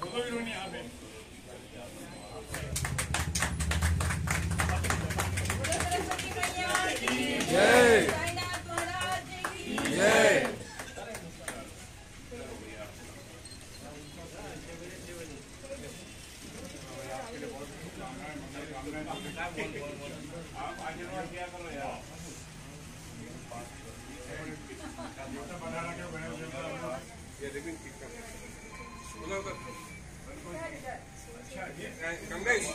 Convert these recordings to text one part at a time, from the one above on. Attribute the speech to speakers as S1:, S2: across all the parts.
S1: 고소이론이
S2: 아멘. 예. 예. बनाना क्या बनाया बोलो उधर कमलेश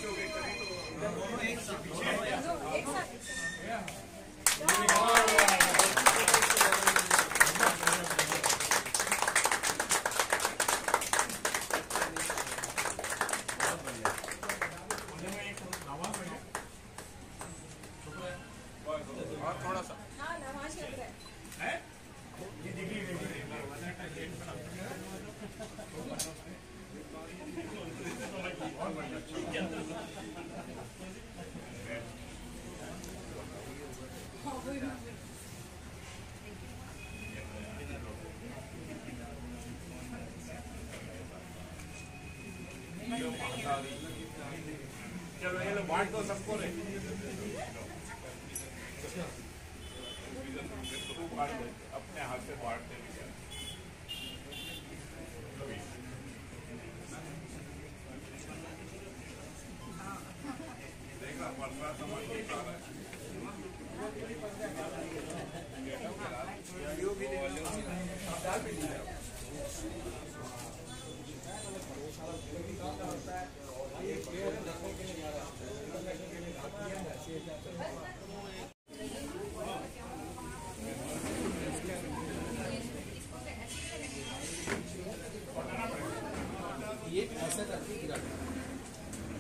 S1: चलो ये लो बांट दो सबको रे अपने हाथ से बांट देखा, वर्षा समझ नहीं पा रहा है।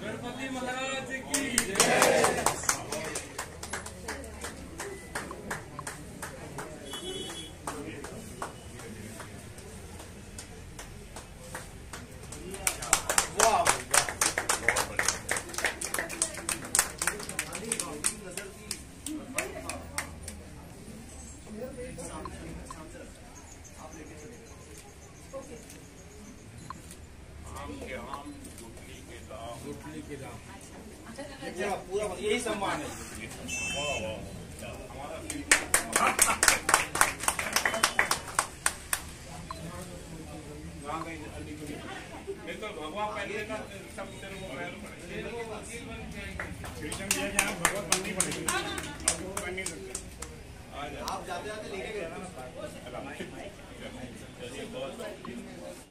S2: गणपति महाराज की
S1: आम के आम गुटली के दाम।
S2: गुटली के दाम।
S3: पूरा पूरा यही सम्मान है?
S1: को तो भगवान पहले का सब तेरे को पैर पड़े। कृष्ण भैया के यहाँ भगवत बननी पड़ेगी। अब वो बन नहीं सकते
S3: आप जाते जाते लेके गए?
S1: चलिए